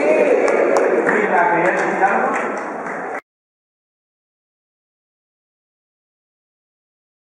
Pero